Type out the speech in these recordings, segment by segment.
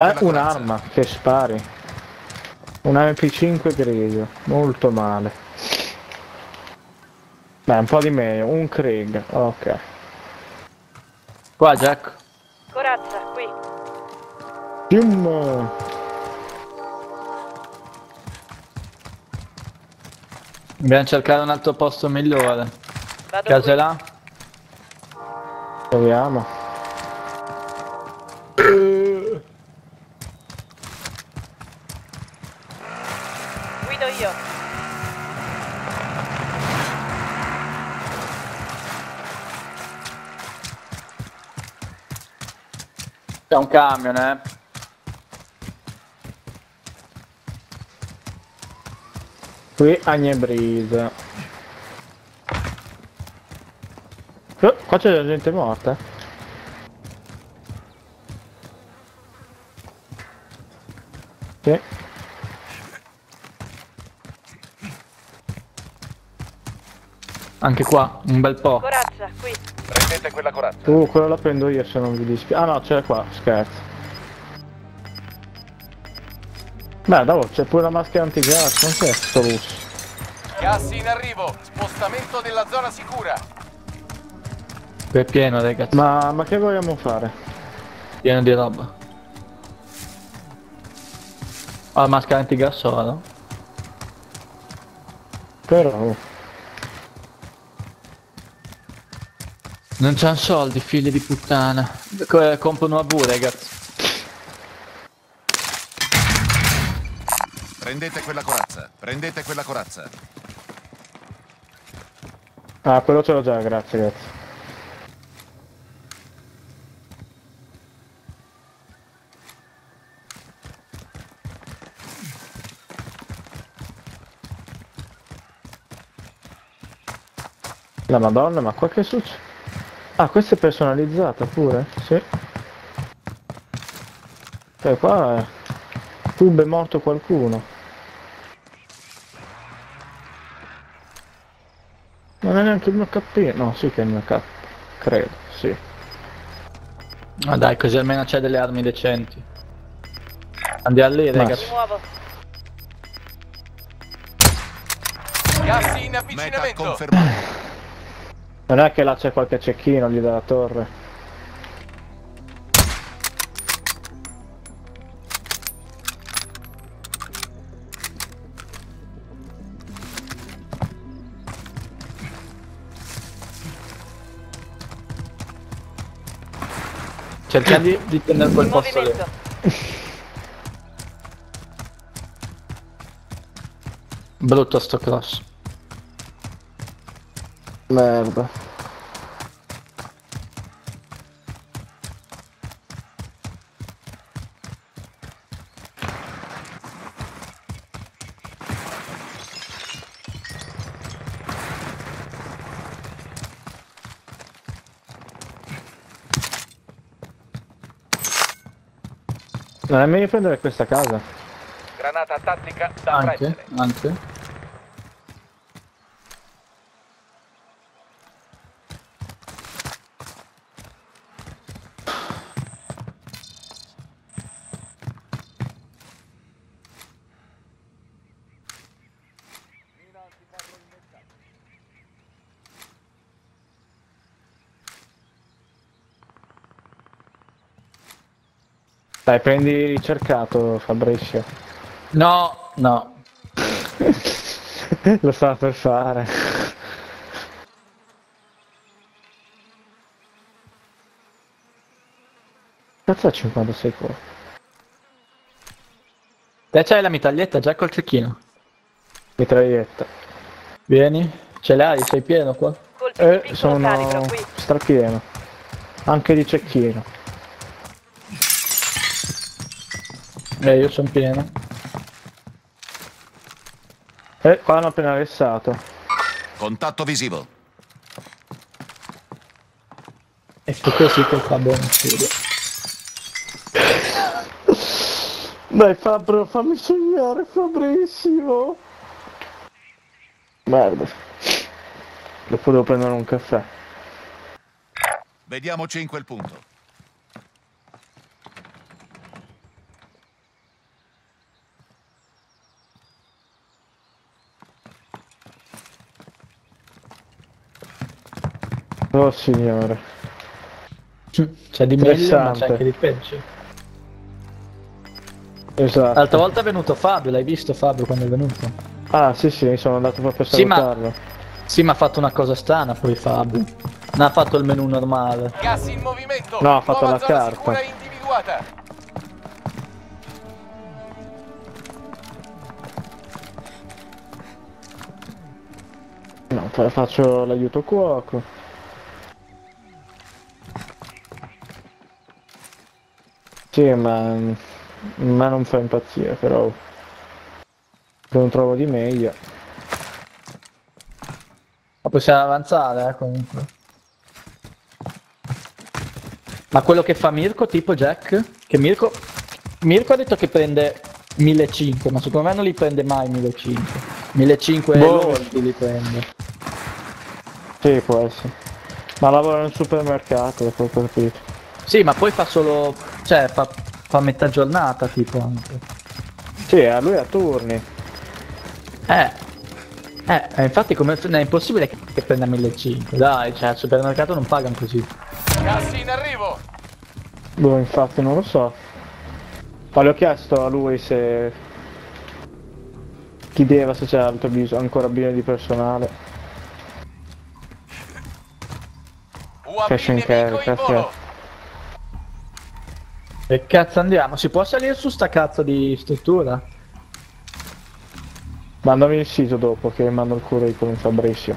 Eh, un'arma che spari. Un MP5 grigio, molto male. Beh, un po' di meglio, un Krieg, ok. Qua Jack. Corazza, qui. Pium! Dobbiamo cercare un altro posto migliore. Vado qui. là? Proviamo. Io. C'è un camion, eh. Qui Agne Breeze. Oh, qua c'è della gente morta. Sì. Anche qua, un bel po'. Corazza, qui. Prendete quella corazza. Uh, quello la prendo io se non vi dispiace. Ah no, c'è qua, scherzo. Beh, dopo c'è pure la maschera antigas, non c'è sto lusso. Gas in arrivo. Spostamento della zona sicura. Qui è pieno, ragazzi. Ma, ma che vogliamo fare? Pieno di roba. Ho la maschera antigas no? Però... Non c'hanno soldi, figli di puttana. Co- Compro una V, ragazzi. Prendete quella corazza. Prendete quella corazza. Ah, quello ce l'ho già, grazie, grazie. La madonna, ma qua che succede? Ah, questa è personalizzata pure? Sì. Cioè qua è... Tube è morto qualcuno. Non è neanche il mio cappino. No, sì che è il mio cap. Credo, sì. Ma dai, così almeno c'è delle armi decenti. Andiamo lì, ragazzi. Gas in avvicinamento. Non è che là c'è qualche cecchino lì dalla torre. Cerchiamo di, di tenere quel In posto lì. Brutto sto cross. Merda. Non è meglio prendere questa casa? Granata tattica da Anche, prendere. anche. Dai, prendi ricercato Fabrizio. No, no. Lo stava per fare. Cazzo è 56 colpi? Te c'hai la mitraglietta già col cecchino. Mitraglietta. Vieni. Ce l'hai, sei pieno qua. Eh, sono qui. strapieno. Anche di cecchino. Eh, io sono pieno. Eh, qua hanno appena arrestato. Contatto visivo. Ecco così che fa buono studio. Dai Fabro, fammi sognare Fabrizio. Merda. Dopo devo prendere un caffè. Vediamoci in quel punto. Oh signore. C'è di meglio, ma c'è anche di peggio. Esatto. L'altra volta è venuto Fabio, l'hai visto Fabio quando è venuto? Ah sì sì, sono andato proprio a Sì, salutarlo. Sì, ma ha fatto una cosa strana poi Fabio. Non ha fatto il menu normale. Gas in movimento. No, ha fatto Nuova la carta. No, fa- faccio l'aiuto cuoco. Sì, ma... ma non fa impazzire, però... Non trovo di meglio. Ma possiamo avanzare, eh, comunque. Ma quello che fa Mirko, tipo Jack? Che Mirko... Mirko ha detto che prende 1500, ma secondo me non li prende mai 1500. 1500 Boh. lordi li prende. Sì, può essere. Ma lavora nel supermercato, che ho capito. Sì, ma poi fa solo... cioè fa, fa metà giornata tipo anche. Sì, a lui a turni. Eh, eh, eh, infatti come è impossibile che, che prenda 1500. Dai, cioè al supermercato non pagano così. Gas in arrivo. Boh, infatti non lo so. Ma le ho chiesto a lui se... Chiedeva se c'è altro bis- ancora bisogno di personale. Cash and nemico carry, in Che cazzo andiamo? Si può salire su sta cazzo di struttura? Mandami il sito dopo che mando il curriculum Fabrizio.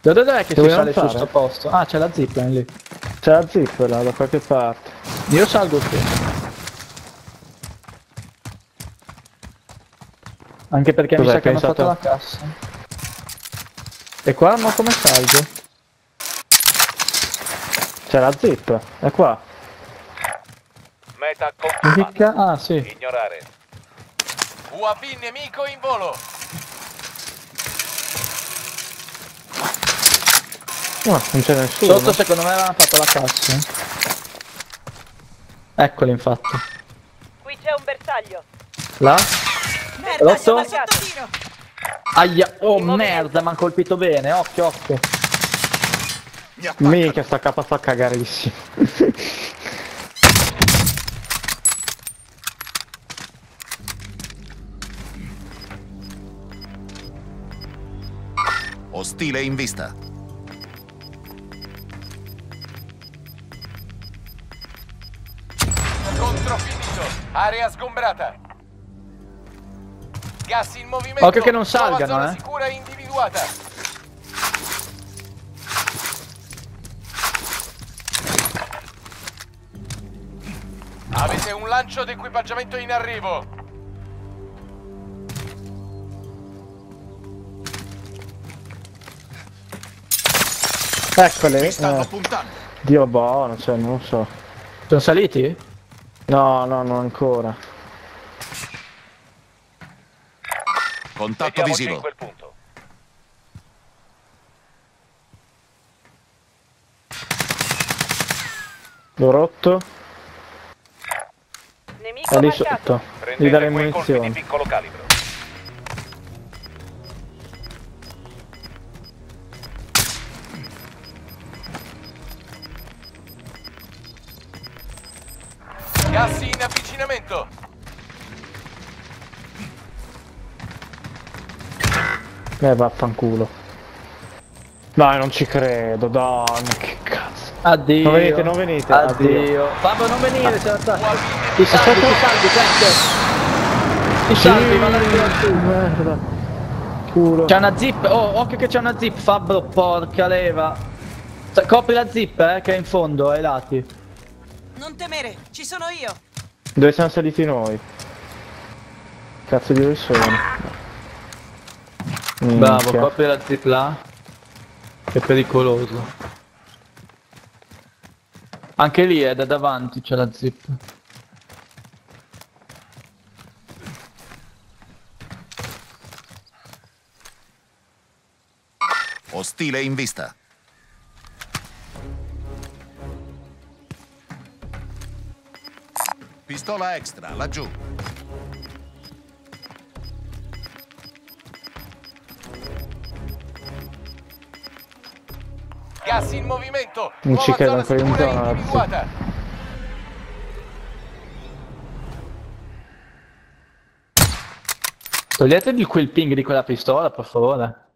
Da dov'è che si sale su fare? sto posto? Ah, c'è la zipline lì. C'è la zip là da qualche parte. Io salgo qui. Anche perché mi sa che hanno fatto la cassa. E qua ma come salgo? C'è la zip, è qua. Meta confermata. Ah sì. Ignorare. UAV nemico in volo. No, non c'è nessuno. Sotto secondo me avevano fatto la cassa. Eccoli infatti. Qui c'è un bersaglio. Là? Merda, Rotto? sono sotto tiro. Aia! Oh merda, mi ha colpito bene, occhio occhio. Mi attacca. Minchia, sta capa fa cagarissimo. Ostile in vista. Area sgombrata. Gas in movimento. Occhio che non Nuova salgano, zona eh. sicura individuata. Avete un lancio d'equipaggiamento in arrivo. Eccole. Mi stanno eh, puntando. Dio cioè, non lo so. Sono saliti? No, no, non ancora. Contatto visivo. quel punto. L'ho rotto. Nemico È lì sotto. Gli dare munizioni. Eh, vaffanculo. Dai, non ci credo, dai, che cazzo. Addio. Non venite, non venite, Addio. addio. Fabio non venire, c'è la tazza. UAV Ti salvi, ti salvi, Jack. Ti salvi, ma non Merda. Culo. C'è una zip, oh, occhio che c'è una zip, Fabio, porca leva. Sa- Copri la zip, eh, che è in fondo, ai lati. Non temere, ci sono io. Dove siamo saliti noi? Cazzo di dove sono? Bravo, Minchia. copri la zip là. È pericoloso. Anche lì è da davanti, c'è la zip. Ostile in vista. Pistola extra, laggiù. Gas in movimento. Non ci credo ancora in zona. Toglietevi quel ping di quella pistola, per favore.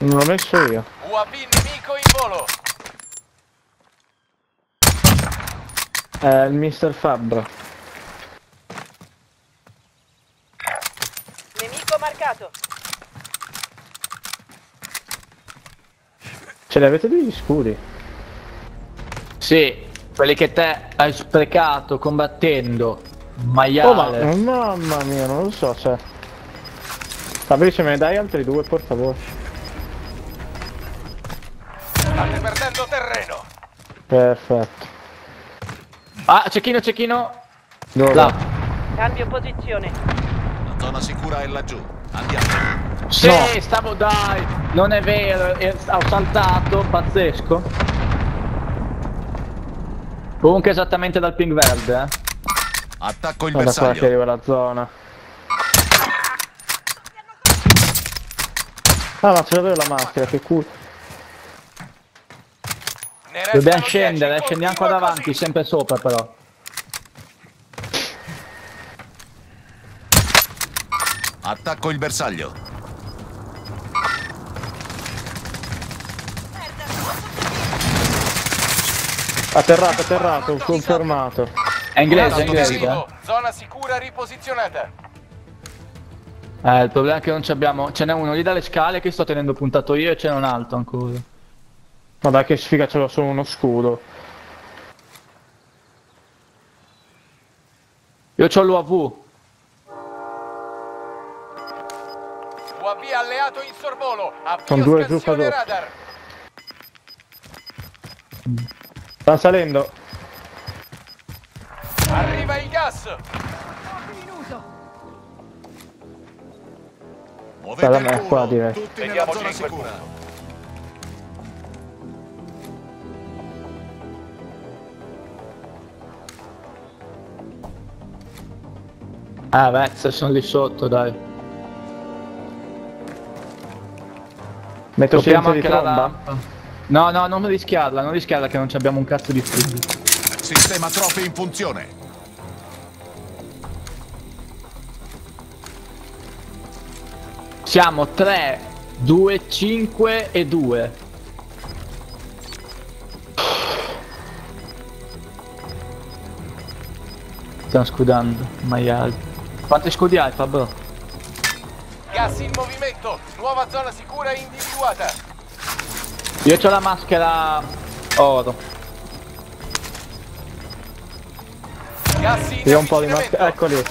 Non l'ho messo io. UAV nemico in volo. È il Mr. Fabbro. Nemico marcato. Ce li avete degli scudi? Sì, quelli che te hai sprecato combattendo. Oh ma, Maiale. mamma mia, non lo so, cioè. Fabrizio me ne dai altri due, per favore? State perdendo terreno. Perfetto. Ah, cecchino, cecchino. Dove? Là. Cambio posizione. La zona sicura è laggiù. Andiamo. Sì, No. stavo dai. Non è vero, è- ho saltato, pazzesco. Comunque esattamente dal ping verde, eh. Attacco il Guarda qua che bersaglio. arriva la zona. Ah ma ce l'avevo la maschera, che culo. Dobbiamo 10, scendere, scendiamo qua davanti, sempre sopra però. Attacco il bersaglio. Atterrato, atterrato, confermato. È inglese, è inglese. eh. Zona sicura riposizionata. Eh, il problema è che non ci abbiamo. Ce n'è uno lì dalle scale che sto tenendo puntato io e ce n'è un altro ancora. Ma dai che sfiga, ce l'ho solo uno scudo. Io ho l'UAV. Alleato in sorvolo. Con due scansione giocatori. radar. Sta salendo. Arriva il gas. Muovete Sta da me, culo. qua, direi. Vediamo zona sicura. Ah, Vezza, sono lì sotto, dai. Metto di anche la lampa. No, no, non rischiarla, non rischiarla che non ci abbiamo un cazzo di fusi. Sistema troppi in funzione. Siamo 3, 2, 5 e 2. Stiamo scudando, maiali. Quanti scudi hai, Fabro? Gas in movimento. Nuova zona sicura individuata. Io ho la maschera oro. Gas in Io ho un po' di maschera. Eccoli.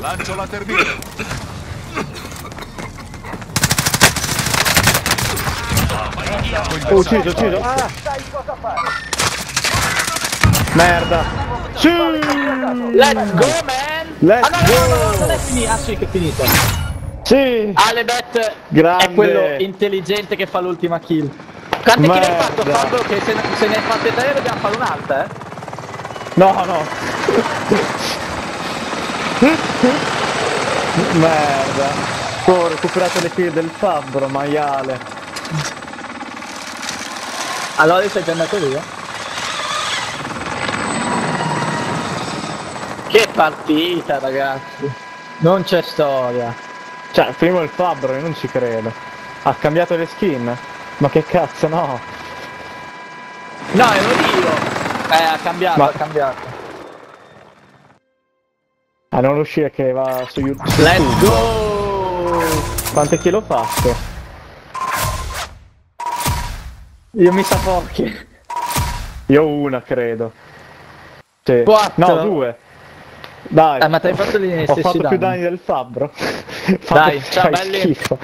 Lancio la il Oh, ucciso, ucciso. Ah! Merda. Sì! Let's go, man! Let's ah, no, no, no, non è finita. Ah, sì, che è finita. Sì! Alebet Grande. è quello intelligente che fa l'ultima kill. Quante kill hai fatto, Merda. Fabro? Che se, se ne hai fatte tre dobbiamo fare un'altra, eh? No, no. Merda. Ho recuperato le kill del fabbro, maiale. Allora sei già andato via? Che partita, ragazzi. Non c'è storia. Cioè, primo il fabbro, io non ci credo. Ha cambiato le skin? Ma che cazzo, no. No, ero io. Eh, ha cambiato, Ma- ha cambiato. A non uscire che va su YouTube. Let's go! Quante kill ho fatto? Io mi sa pochi. Io una, credo. Sì. Quattro. No, due. Dai. Eh, ma ti hai fatto gli Ho stessi fatto più danni. danni del fabbro. Dai, ciao belli. schifo.